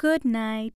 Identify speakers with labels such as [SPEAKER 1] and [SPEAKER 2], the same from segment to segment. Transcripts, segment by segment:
[SPEAKER 1] Good night.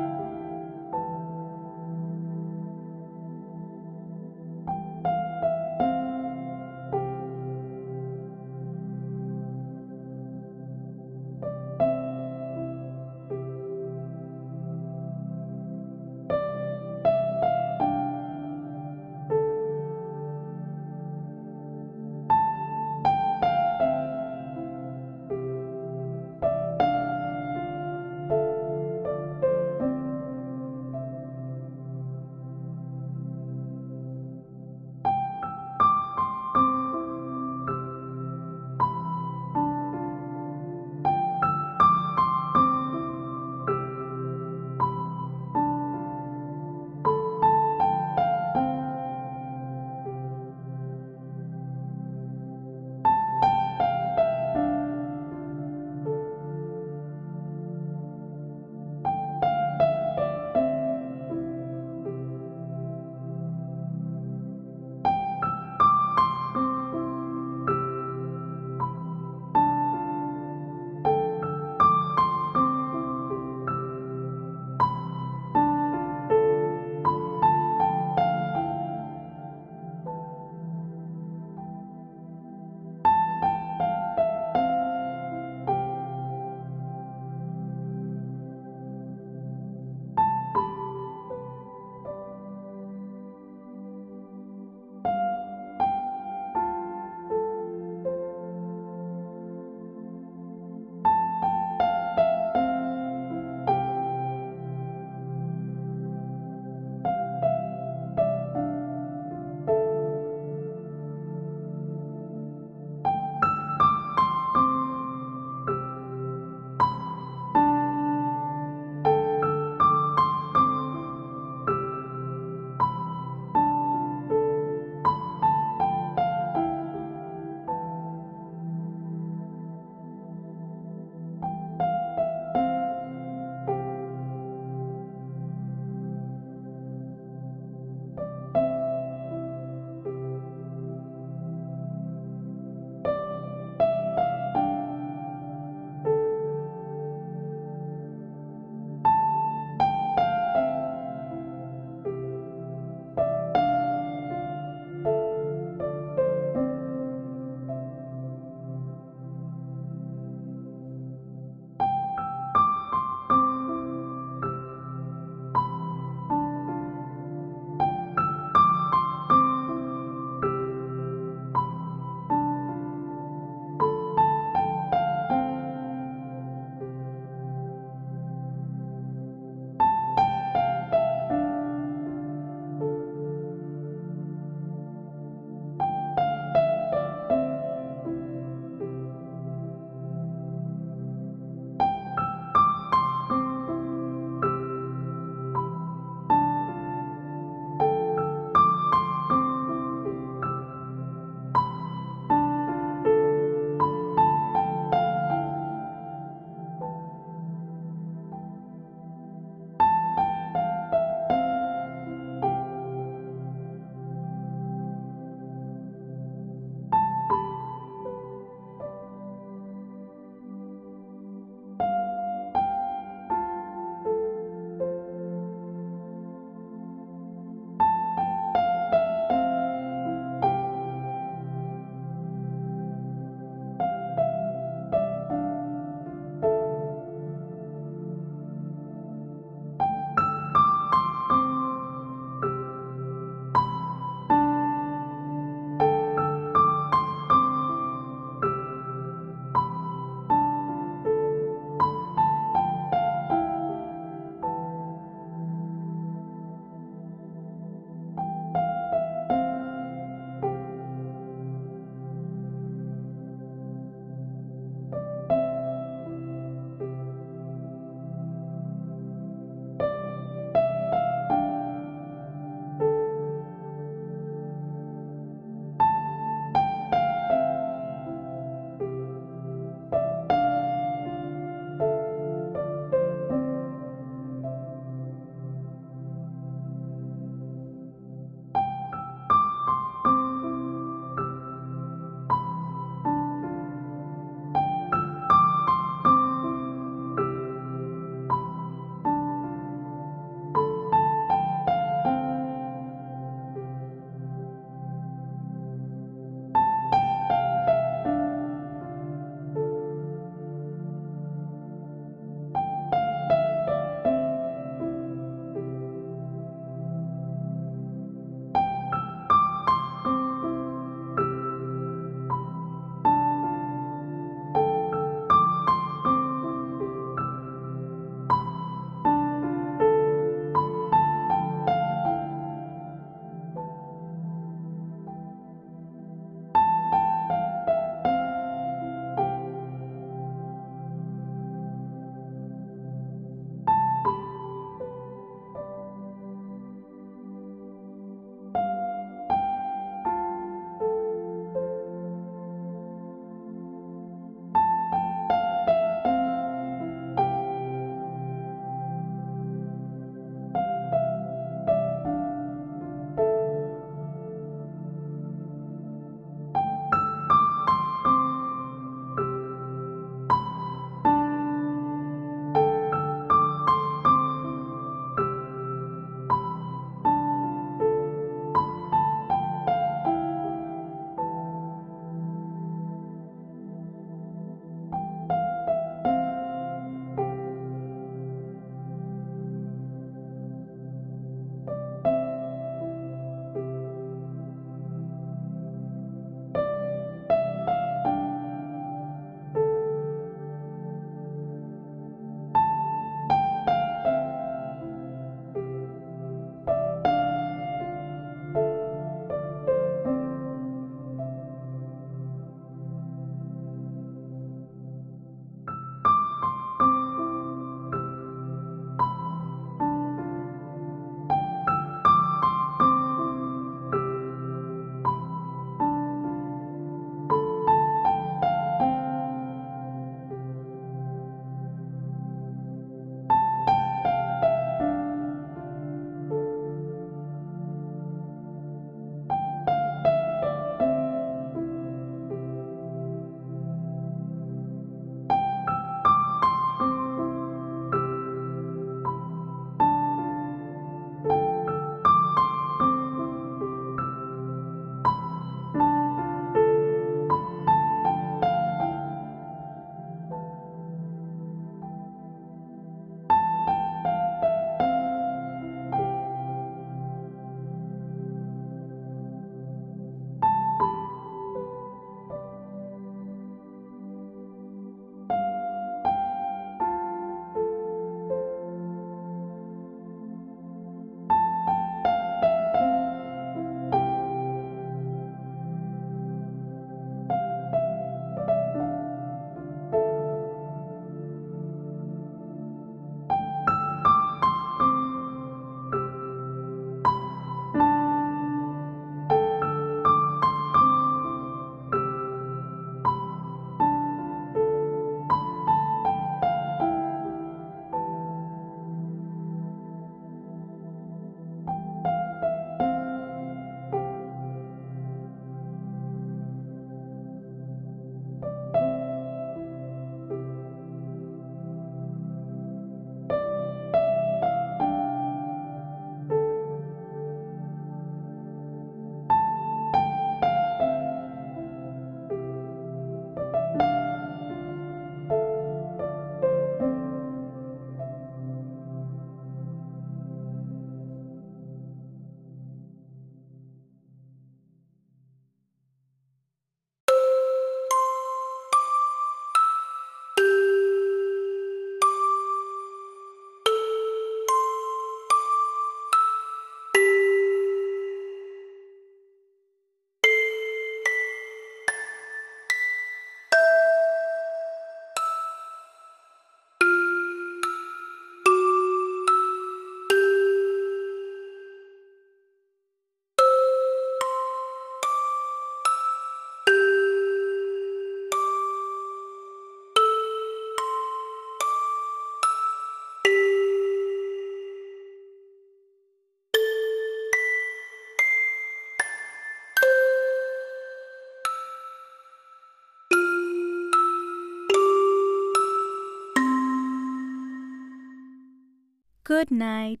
[SPEAKER 1] Good night.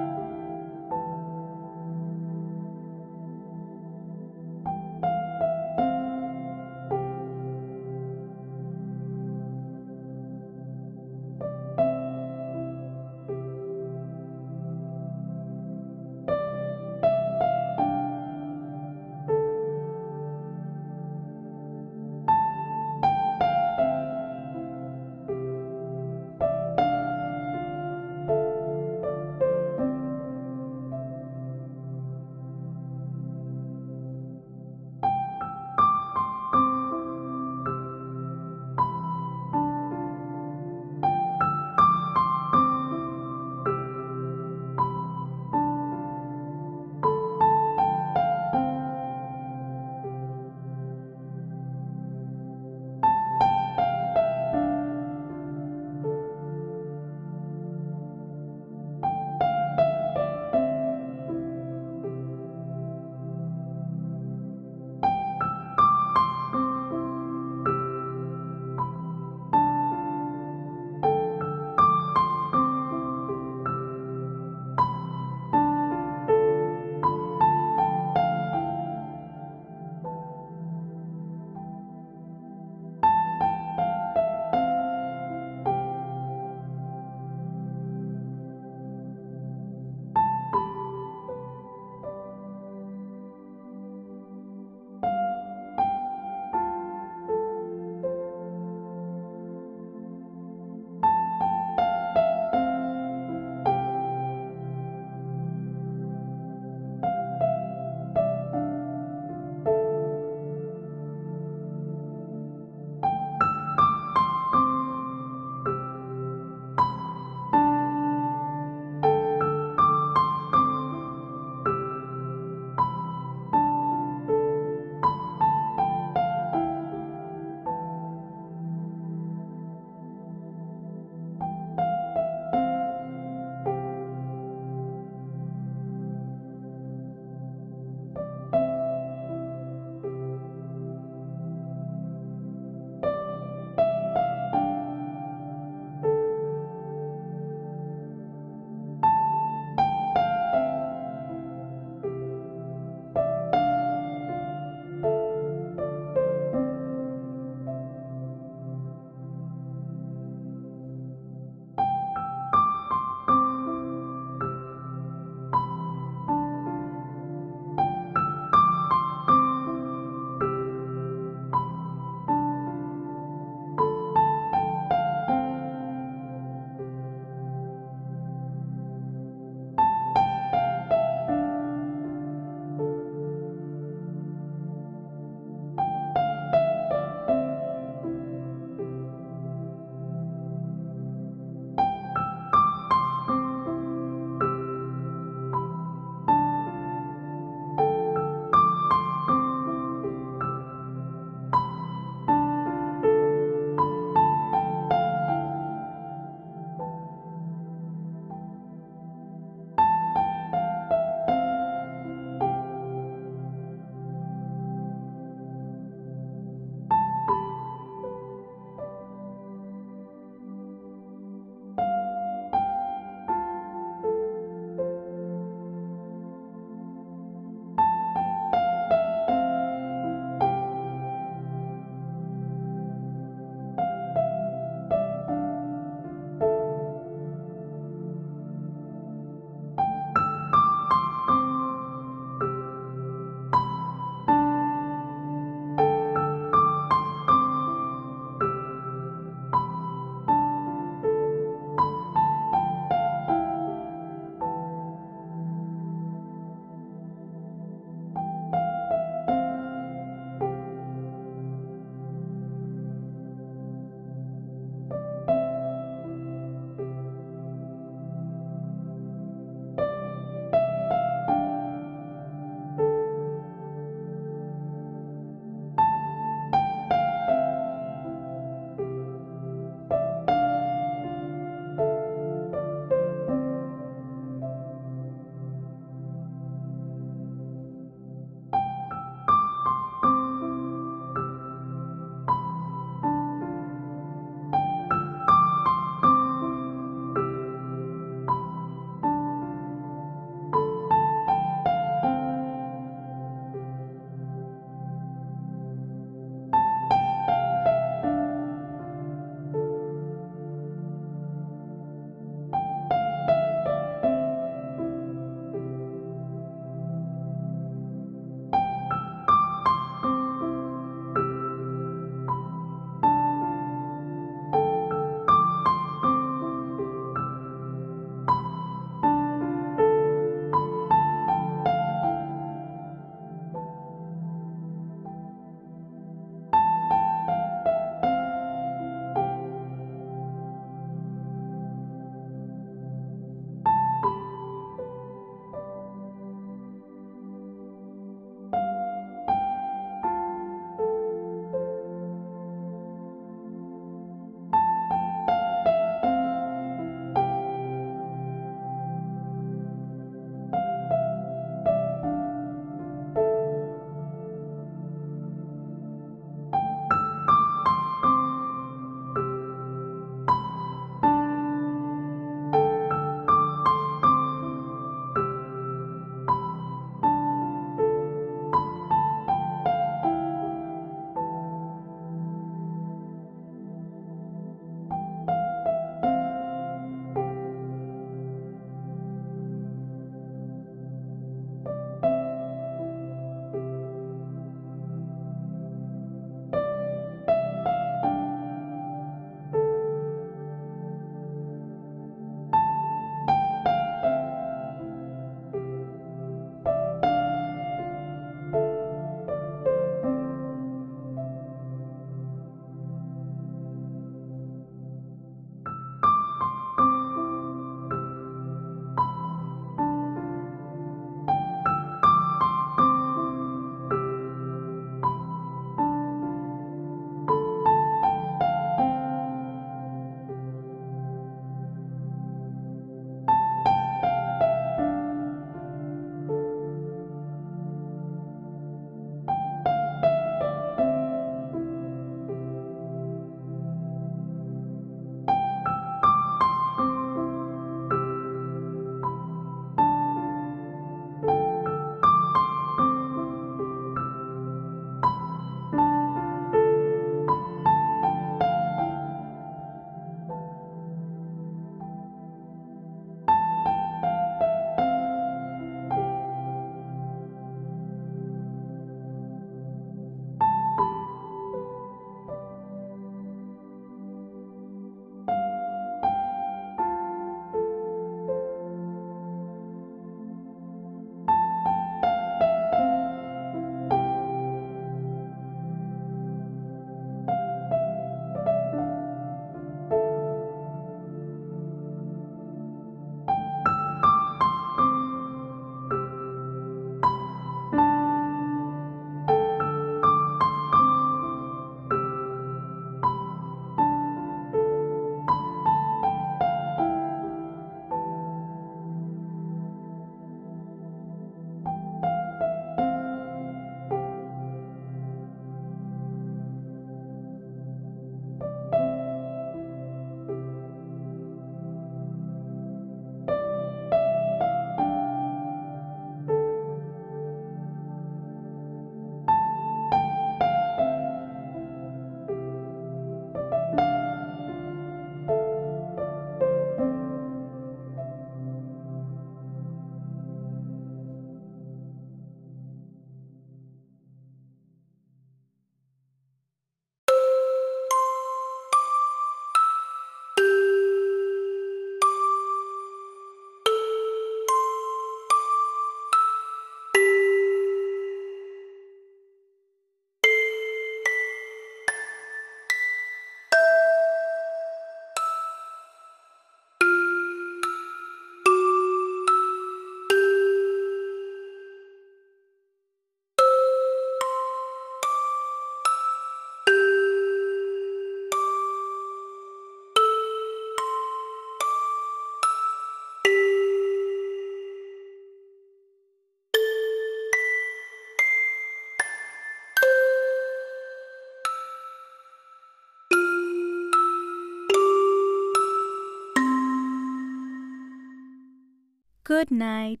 [SPEAKER 1] Good night.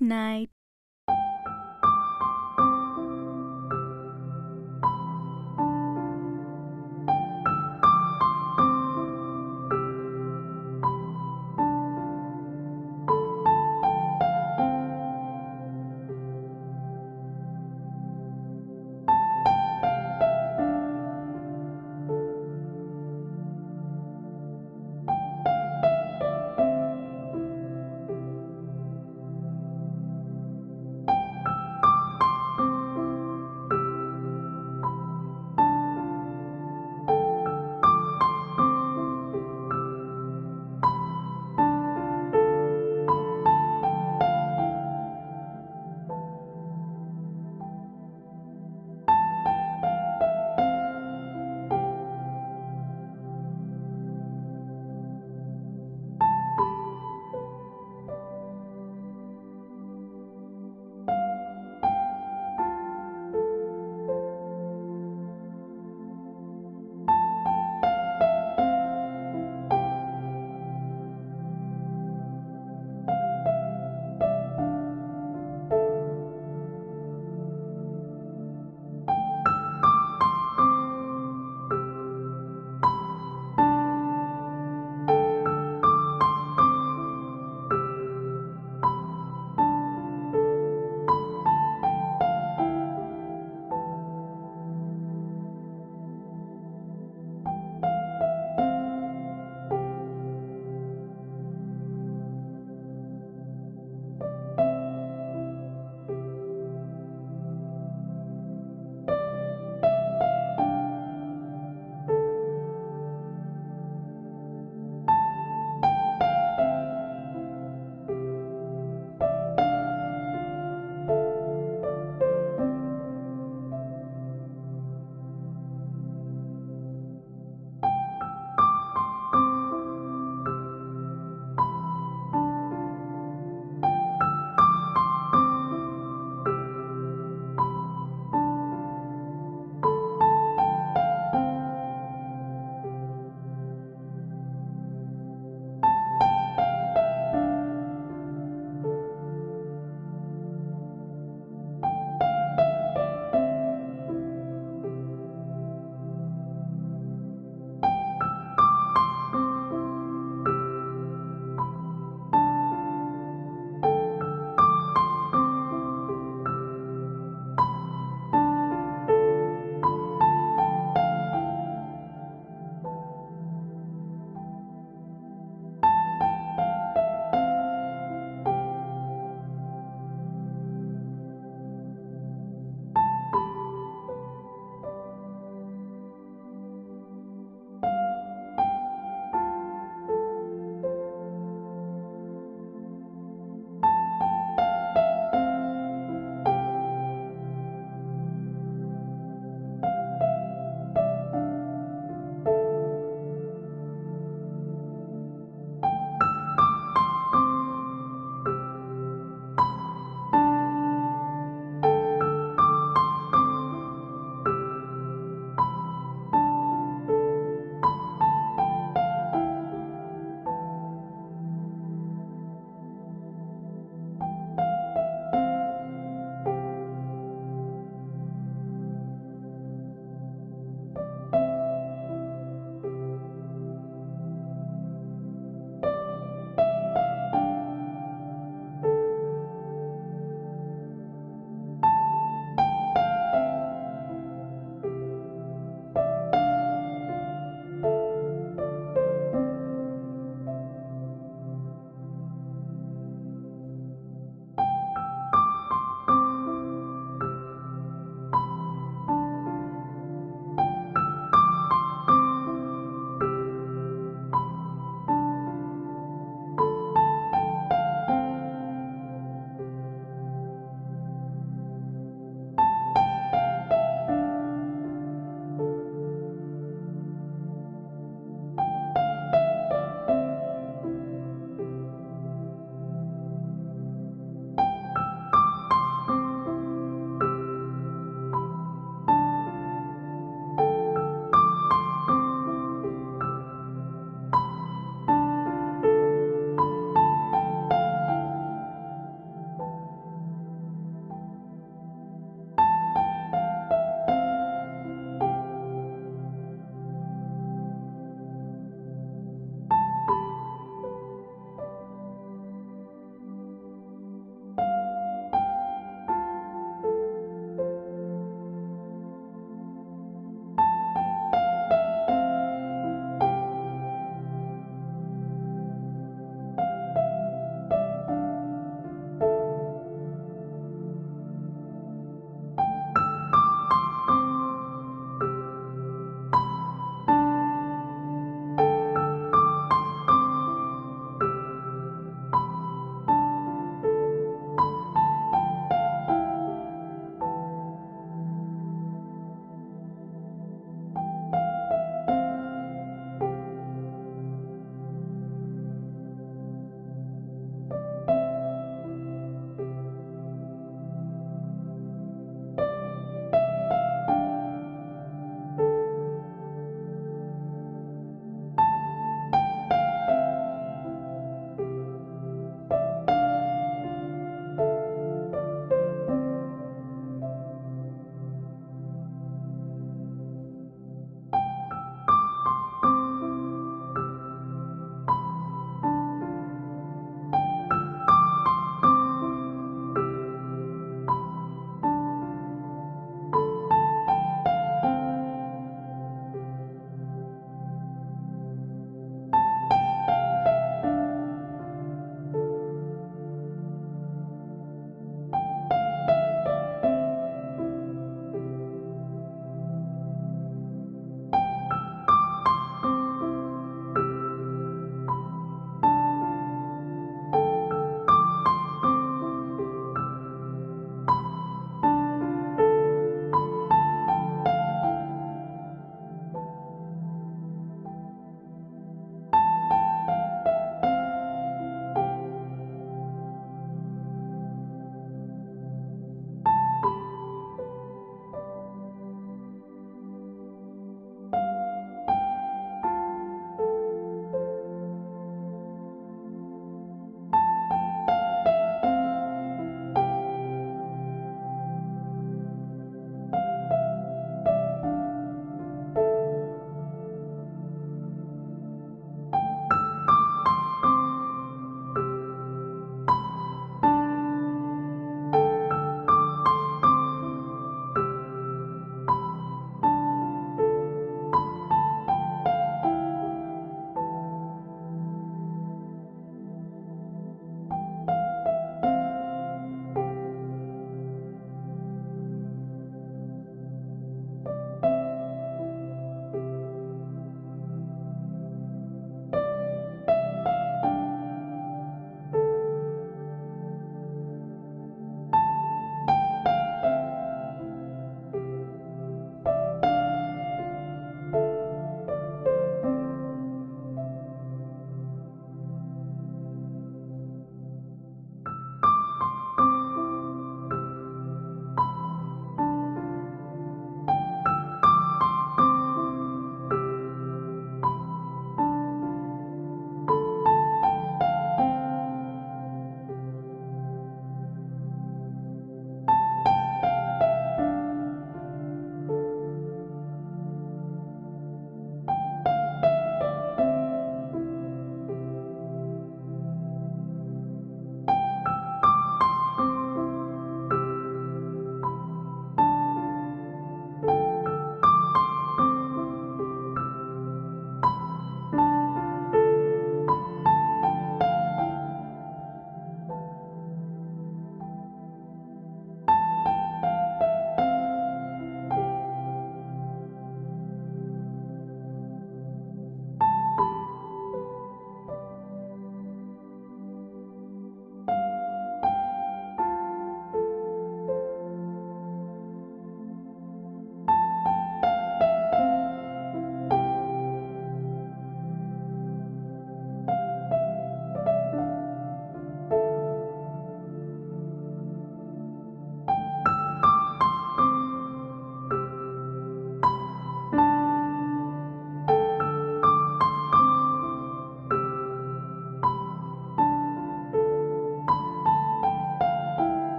[SPEAKER 1] Night.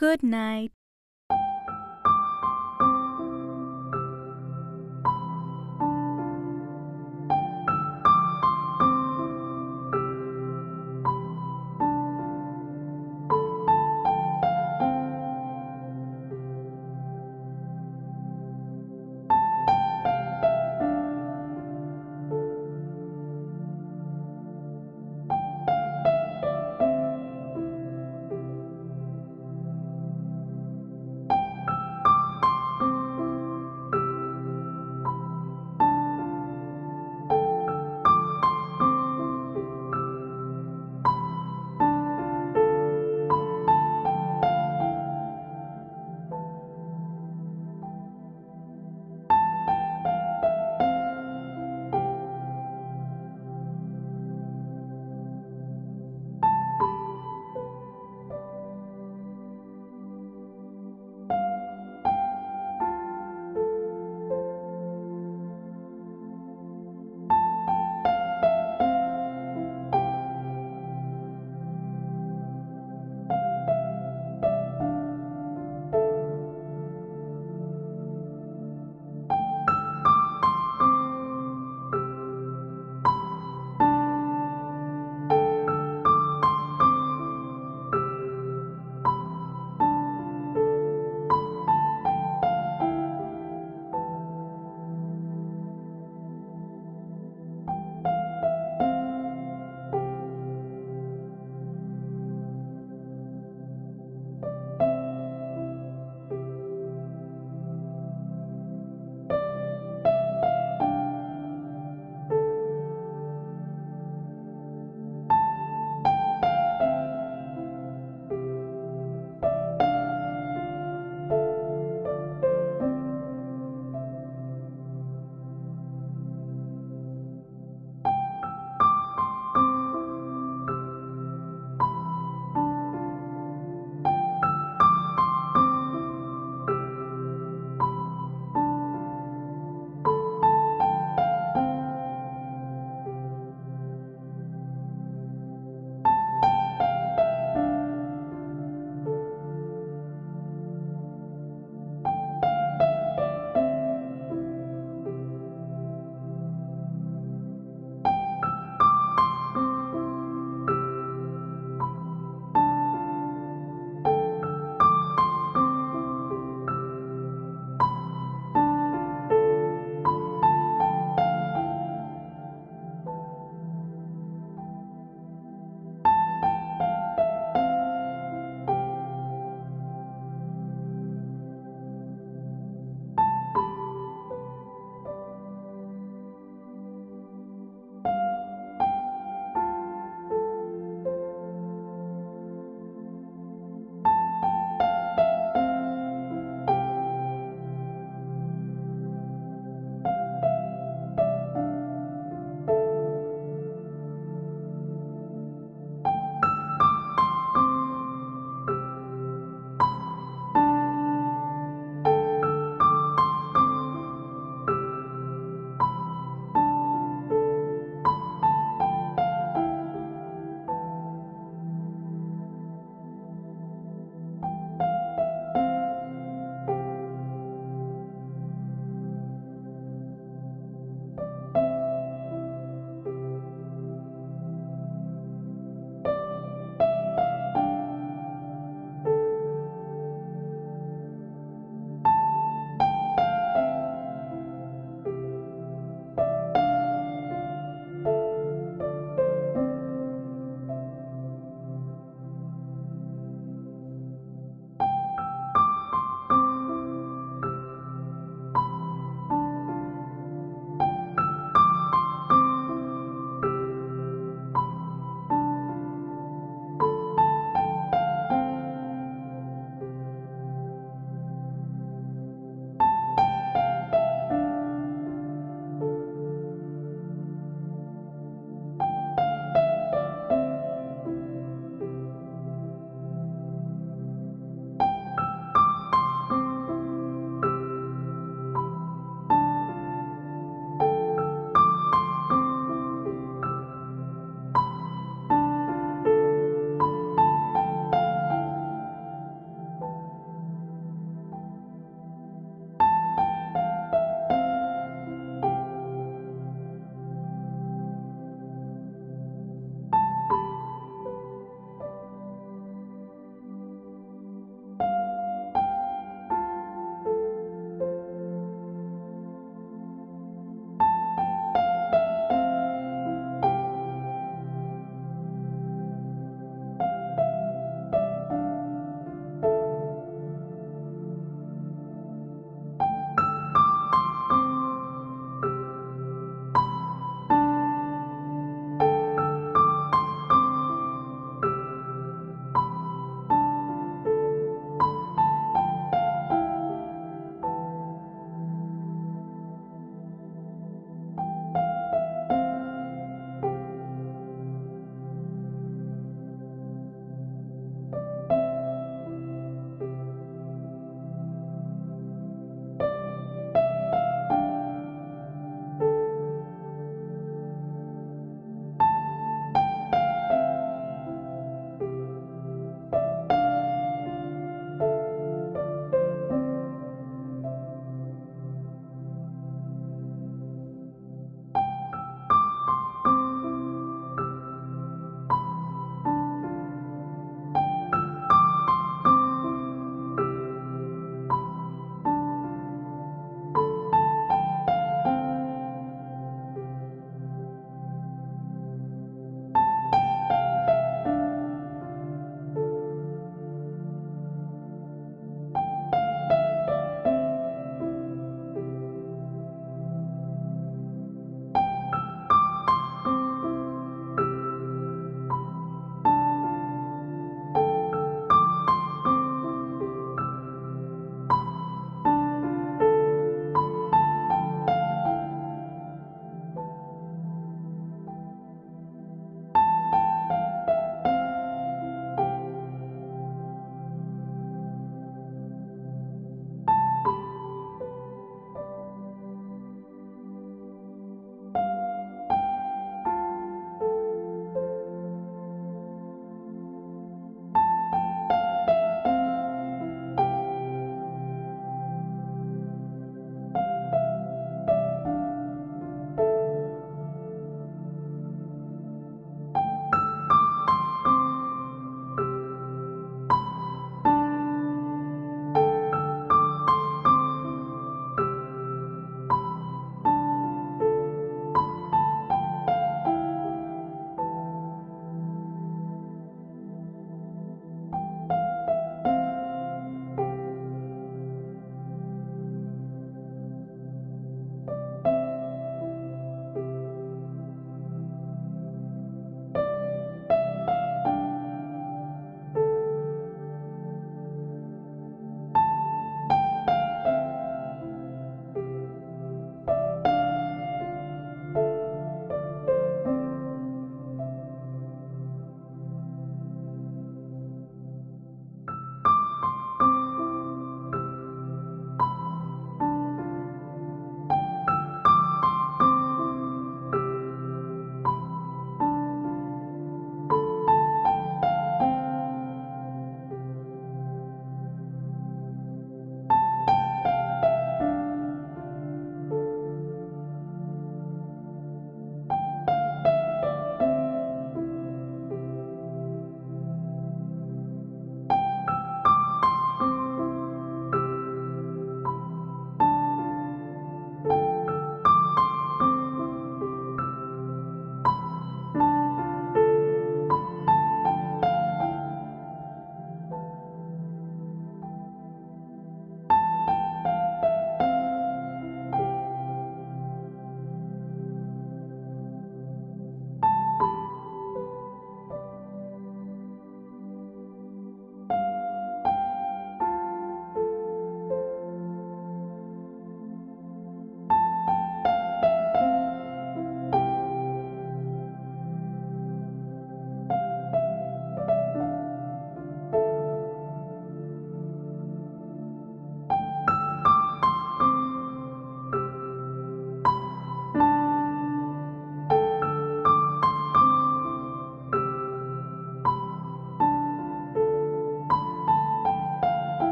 [SPEAKER 1] Good night.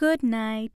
[SPEAKER 1] Good night.